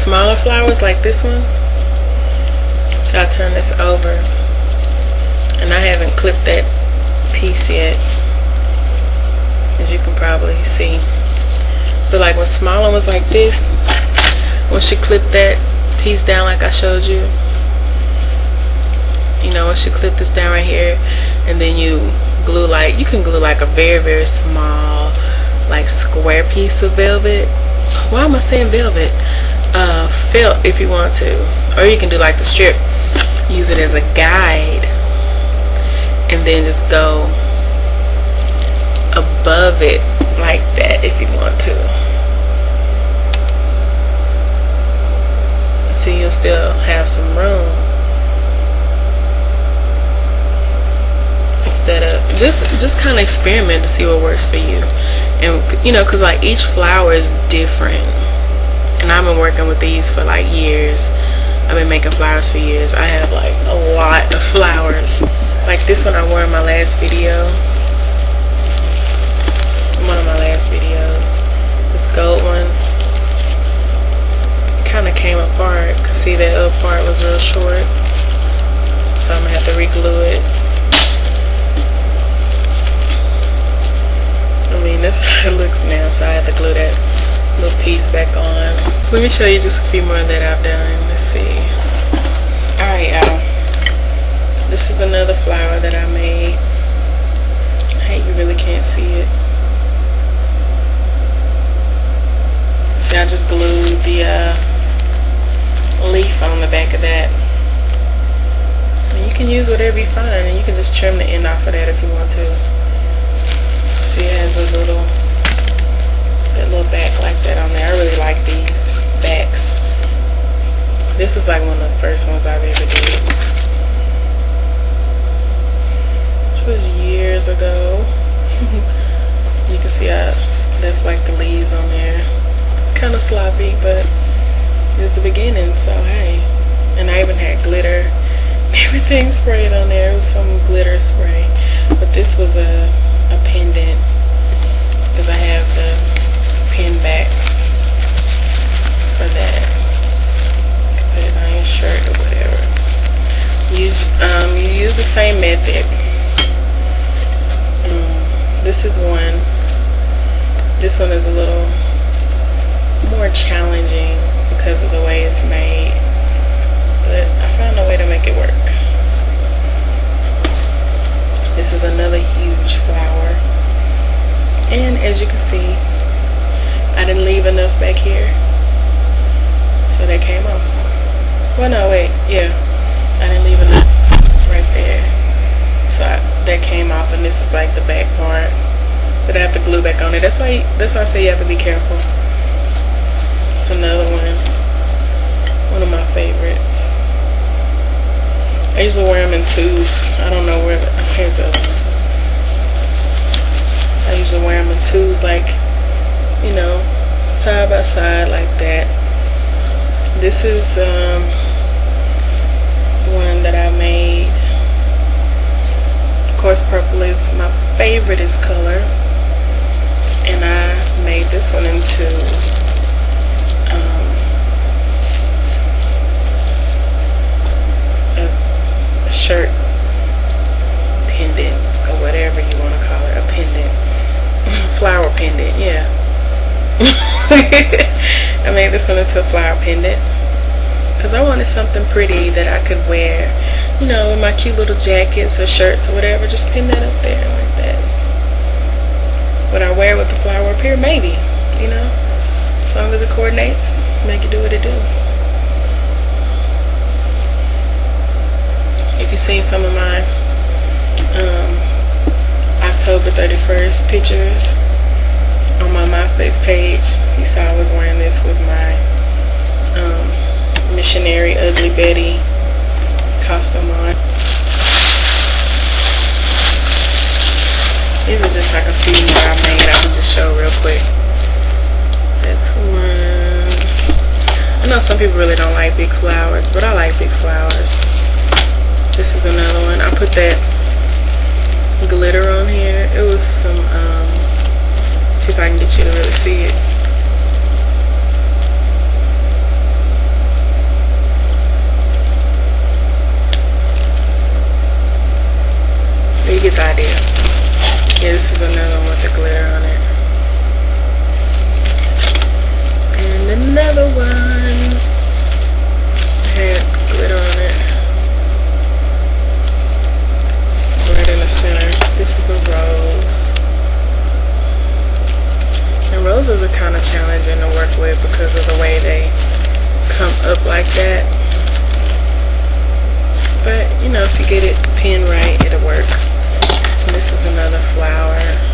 smaller flowers like this one. So I turn this over. And I haven't clipped that piece yet. As you can probably see. But like with smaller ones like this, once you clip that piece down like I showed you, you know, once you clip this down right here, and then you glue like, you can glue like a very, very small, like square piece of velvet. Why am I saying velvet? Uh, felt if you want to. Or you can do like the strip. Use it as a guide. And then just go above it like that if you want to. So you'll still have some room. Instead of just just kind of experiment to see what works for you. And you know, cause like each flower is different. And I've been working with these for like years. I've been making flowers for years. I have like a lot of flowers. Like this one I wore in my last video one of my last videos. This gold one kind of came apart. Cause see that other part was real short. So I'm gonna have to reglue it. I mean, that's how it looks now. So I have to glue that little piece back on. So let me show you just a few more that I've done. Let's see. Alright, y'all. This is another flower that I made. Hate you really can't see it. See, I just glued the uh, leaf on the back of that. And you can use whatever you find, and you can just trim the end off of that if you want to. See, it has a little, that little back like that on there. I really like these backs. This was like one of the first ones I've ever did. Which was years ago. you can see I left like the leaves on there It's kind of sloppy, but it's the beginning, so hey. And I even had glitter, everything sprayed on there. It was some glitter spray, but this was a, a pendant because I have the pin backs for that. You can put it on your shirt or whatever. Use um, you use the same method. Um, this is one. This one is a little more challenging because of the way it's made. But I found a way to make it work. This is another huge flower. And as you can see, I didn't leave enough back here. So that came off. Well, no, wait. Yeah. I didn't leave enough right there. So I, that came off and this is like the back part. But I have to glue back on it. That's why, that's why I say you have to be careful. It's another one. One of my favorites. I usually wear them in twos. I don't know where. The, here's a. So I usually wear them in twos, like, you know, side by side like that. This is um, one that I made. Course, purple is my favorite color. And I made this one into um, a shirt pendant or whatever you want to call it, a pendant, flower pendant, yeah. I made this one into a flower pendant because I wanted something pretty that I could wear, you know, in my cute little jackets or shirts or whatever. Just pin that up there like that. Would I wear with the flower up here? Maybe, you know, as long as it coordinates, make it do what it do. if you've seen some of my um, October 31st pictures on my MySpace page, you saw I was wearing this with my um, missionary Ugly Betty These are just like a few more I made. I can just show real quick. This one. I know some people really don't like big flowers, but I like big flowers. This is another one. I put that glitter on here. It was some, um, see if I can get you to really see it. you get the idea. Yeah, this is another one with the glitter on it. And another one had glitter on it. Right in the center. This is a rose. And roses are kind of challenging to work with because of the way they come up like that. But, you know, if you get it pinned right, it'll work. And this is another flower.